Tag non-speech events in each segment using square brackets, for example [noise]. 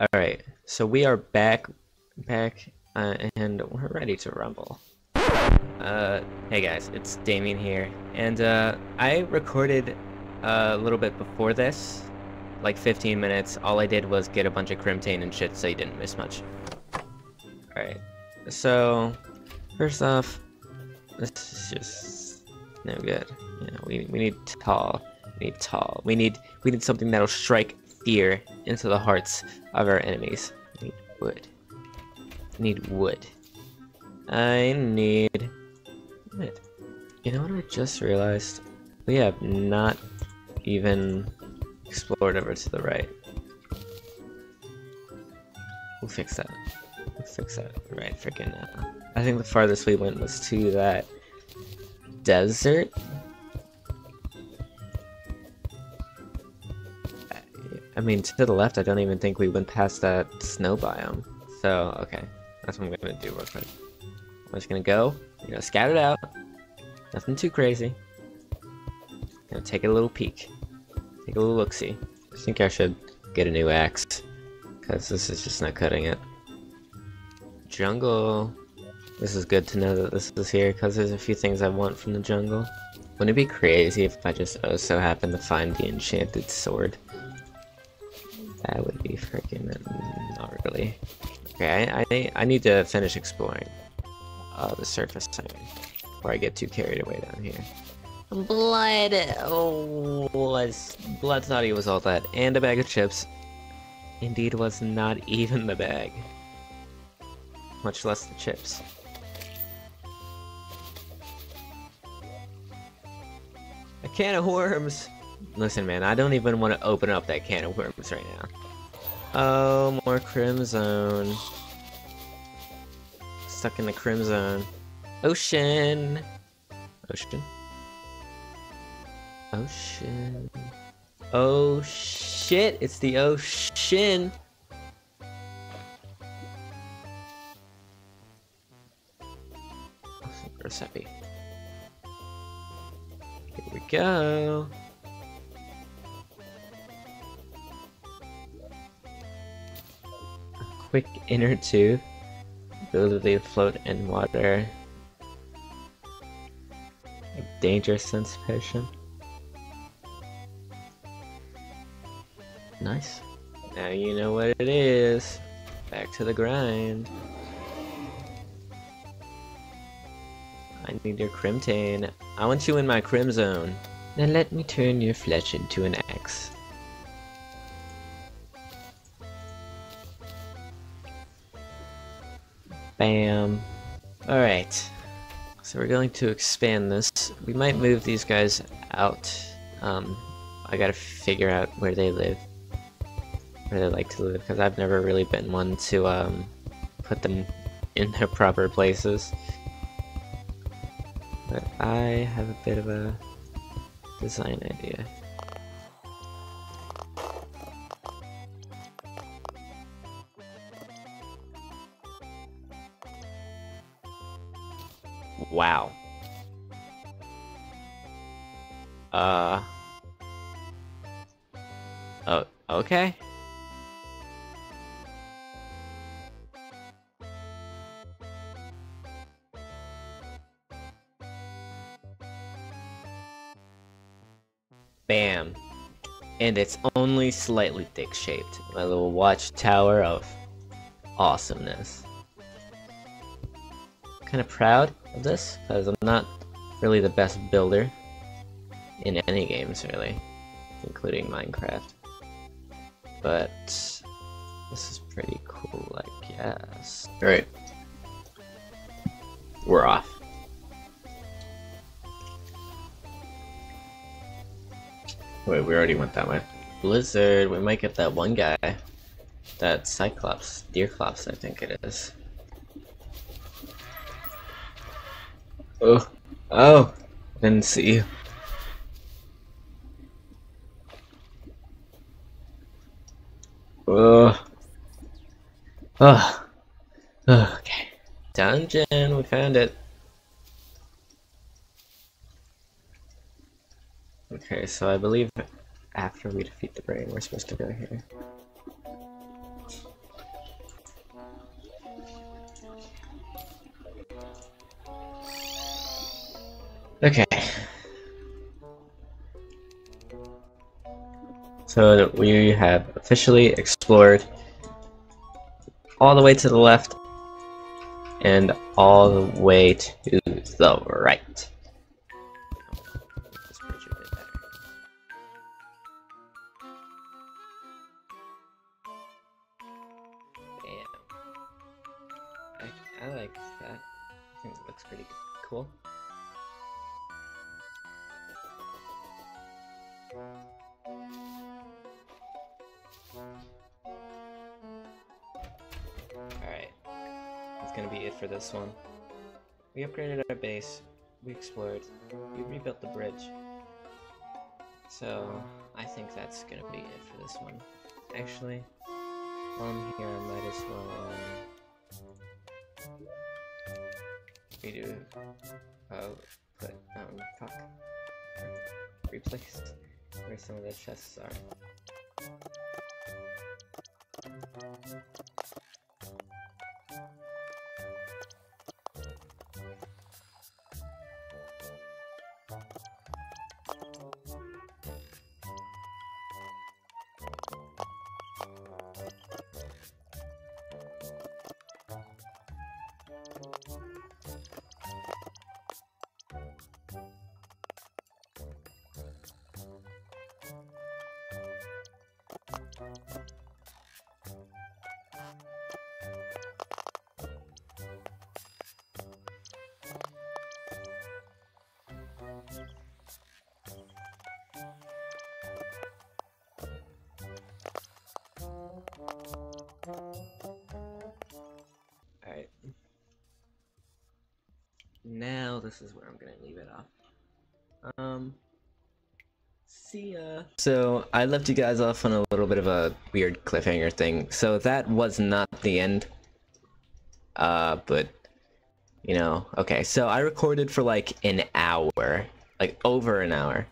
Alright, so we are back, back, uh, and we're ready to rumble. Uh, hey guys, it's Damien here, and uh, I recorded a little bit before this, like 15 minutes. All I did was get a bunch of Crimtane and shit, so you didn't miss much. Alright, so, first off, this is just no good. Know, we, we need tall, we need tall, we need, we need something that'll strike fear into the hearts of our enemies. I need wood. I need wood. I need wood. You know what I just realized? We have not even explored over to the right. We'll fix that. We'll fix that right freaking now. I think the farthest we went was to that desert I mean, to the left, I don't even think we went past that snow biome. So, okay. That's what I'm gonna do real quick. I'm just gonna go, you know, scout it out. Nothing too crazy. Gonna take a little peek. Take a little look-see. I think I should get a new axe. Because this is just not cutting it. Jungle. This is good to know that this is here, because there's a few things I want from the jungle. Wouldn't it be crazy if I just oh so happened to find the enchanted sword? That would be freaking not really. Okay, I, I I need to finish exploring uh, the surface I mean, before I get too carried away down here. Blood. Oh, was blood thought he was all that, and a bag of chips. Indeed, was not even the bag. Much less the chips. A can of worms. Listen, man, I don't even want to open up that can of worms right now. Oh, more crimson. Stuck in the crimson. Ocean! Ocean? Ocean. Oh shit, it's the ocean! Recipe. Here we go. Quick inner tooth, ability to float in water, danger sense potion. Nice. Now you know what it is. Back to the grind. I need your Crimtane. I want you in my Crim Zone. Now let me turn your flesh into an axe. Bam. Alright. So we're going to expand this. We might move these guys out. Um, I gotta figure out where they live. Where they like to live, because I've never really been one to um, put them [laughs] in their proper places. But I have a bit of a design idea. Wow. Uh. Oh, okay. Bam. And it's only slightly thick shaped. My little watchtower of awesomeness. Kind of proud of this, because I'm not really the best builder in any games, really, including Minecraft. But this is pretty cool, I guess. Alright. We're off. Wait, we already went that way. Blizzard, we might get that one guy. That Cyclops, Deerclops, I think it is. Oh. Oh. Didn't see you. Oh. Oh. Okay. Dungeon, we found it. Okay, so I believe after we defeat the brain, we're supposed to go here. Okay. So we have officially explored all the way to the left and all the way to the right. I, I like that. I think it looks pretty cool. Alright. That's gonna be it for this one. We upgraded our base, we explored, we rebuilt the bridge. So, I think that's gonna be it for this one. Actually, while I'm here, I might as well, um, redo, uh, put, um, fuck, replaced where some of the chests are. Alright. Now this is where I'm gonna leave it off. Um see ya. So I left you guys off on a little bit of a weird cliffhanger thing. So that was not the end. Uh but you know, okay, so I recorded for like an hour. Like over an hour.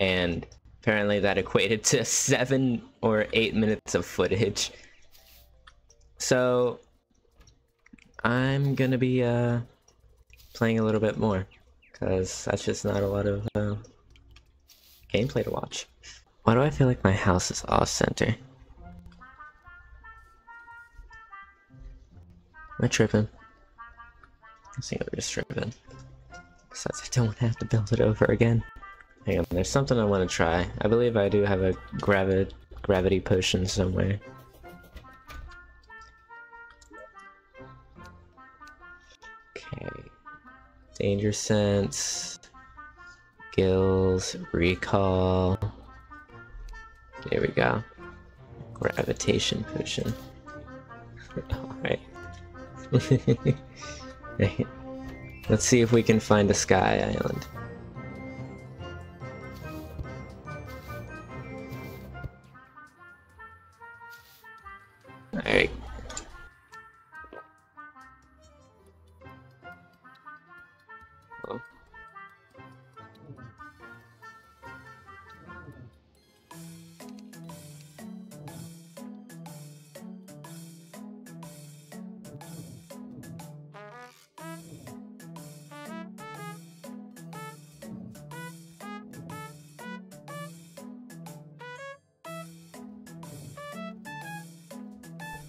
And apparently that equated to seven or eight minutes of footage. So I'm gonna be uh playing a little bit more because that's just not a lot of uh, gameplay to watch. Why do I feel like my house is off center? Am I tripping? I think I'm just tripping. Besides, I don't have to build it over again. Hang on, there's something I want to try. I believe I do have a gravi gravity potion somewhere. Okay. Danger sense. Gills. Recall. There we go. Gravitation potion. Alright. [laughs] Let's see if we can find a sky island.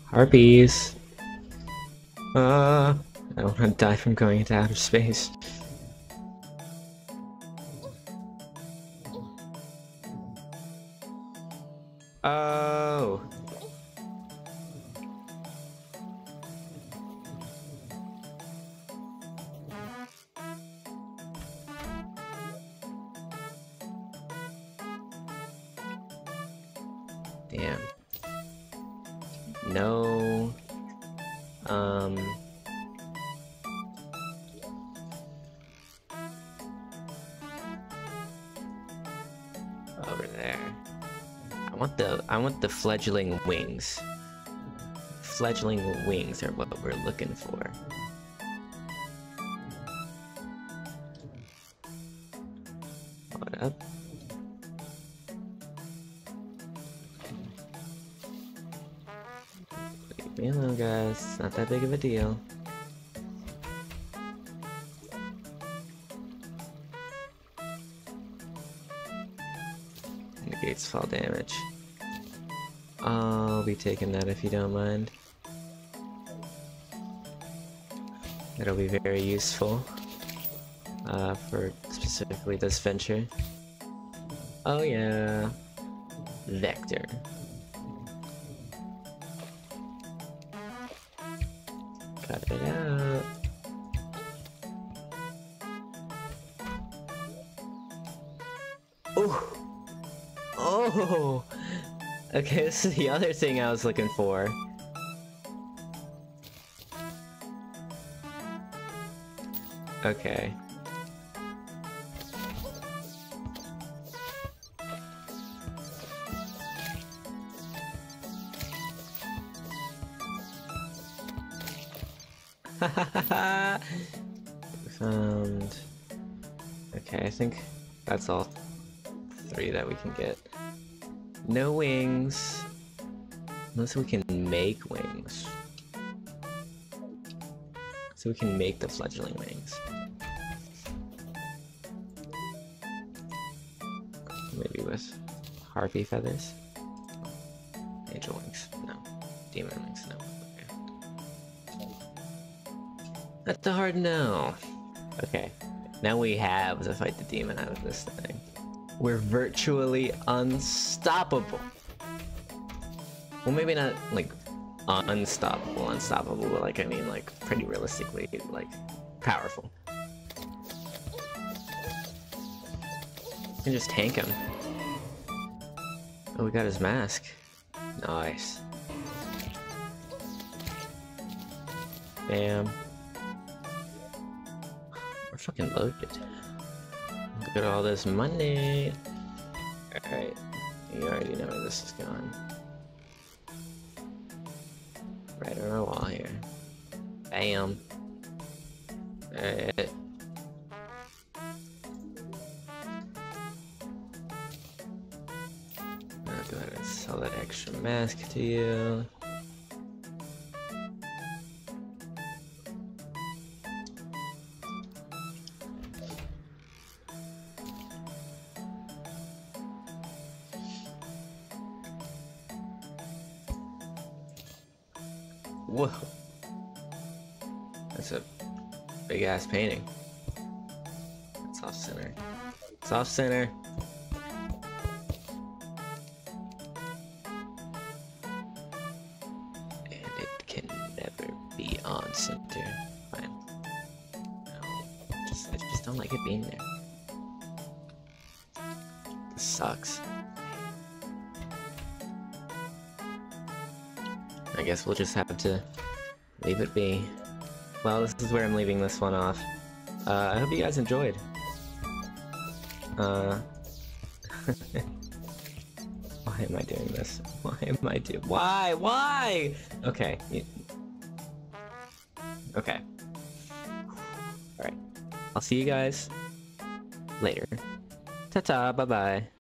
Harpies. Uh, I don't want to die from going into outer space. Oh. Damn. No. Um. Over there. I want the I want the fledgling wings. Fledgling wings are what we're looking for. Up. me alone, guys. It's not that big of a deal. Negates fall damage. I'll be taking that if you don't mind. It'll be very useful uh, for specifically this venture. Oh yeah, Vector. Cut it out. Oh! Oh! Okay, [laughs] this is the other thing I was looking for. Okay. Found... Okay, I think that's all three that we can get. No wings. Unless we can make wings. So we can make the fledgling wings. Maybe with harpy feathers? Angel wings. No. Demon wings. No. That's a hard no. Okay. Now we have to fight the demon out of this thing. We're virtually unstoppable. Well, maybe not like unstoppable, unstoppable, but like I mean, like pretty realistically, like powerful. You can just tank him. Oh, we got his mask. Nice. Bam. We're fucking loaded. Look at all this money. Alright. You already know where this is going. Right on our wall here. Bam. Alright. I'll go ahead and sell that extra mask to you. Whoa. That's a big ass painting. It's off center. It's off center. And it can never be on center. Fine. I just don't like it being there. This sucks. I guess we'll just have to leave it be. Well, this is where I'm leaving this one off. Uh, I hope you guys enjoyed. Uh, [laughs] why am I doing this? Why am I doing? Why? Why? Okay. Okay. All right. I'll see you guys later. Ta-ta. Bye-bye.